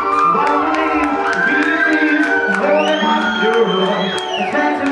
I believe, rolling up your own.